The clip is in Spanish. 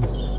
cosmos.